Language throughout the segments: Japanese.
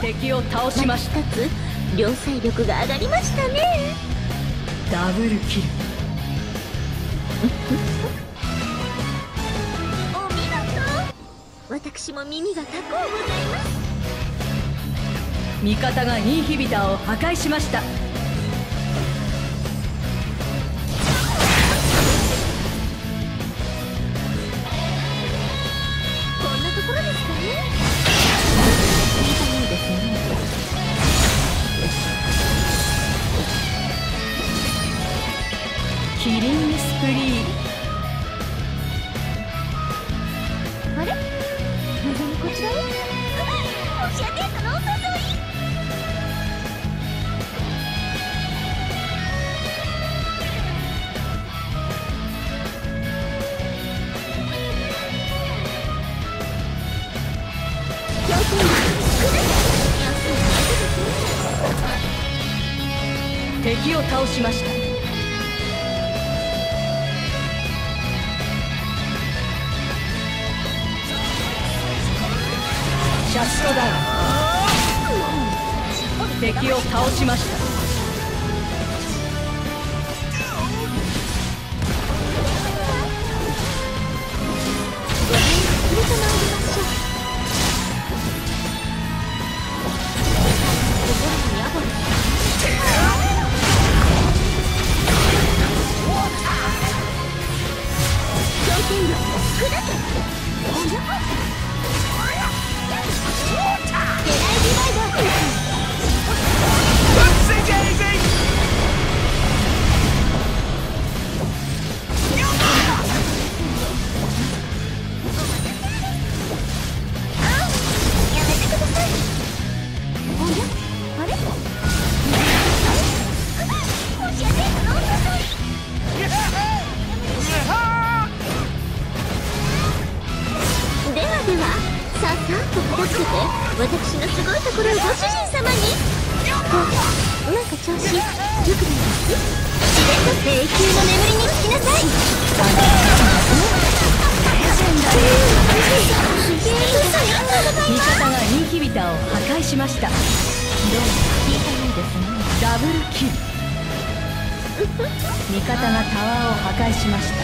敵を倒しました。一つ両サイ力が上がりましたね。ダブルキル。お見事。私も耳が高うございます。味方がインヒビターを破壊しましたキリンスプリーあれ？望みこちら？へ押し上げたのお誘い。敵を倒しました。ャストダウン敵を倒しました。さいおやあれあれ押し上げたのお誘い。ではではさあさあと片付けて私のすごいところをご主人様に。あなんか調子よくないです自然と永久の眠りにつきなさい。味方がインヒビターを破壊しました。どうも聞いてないですね。ダブルキル。味方がタワーを破壊しました。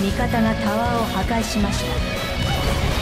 味方がタワーを破壊しました。味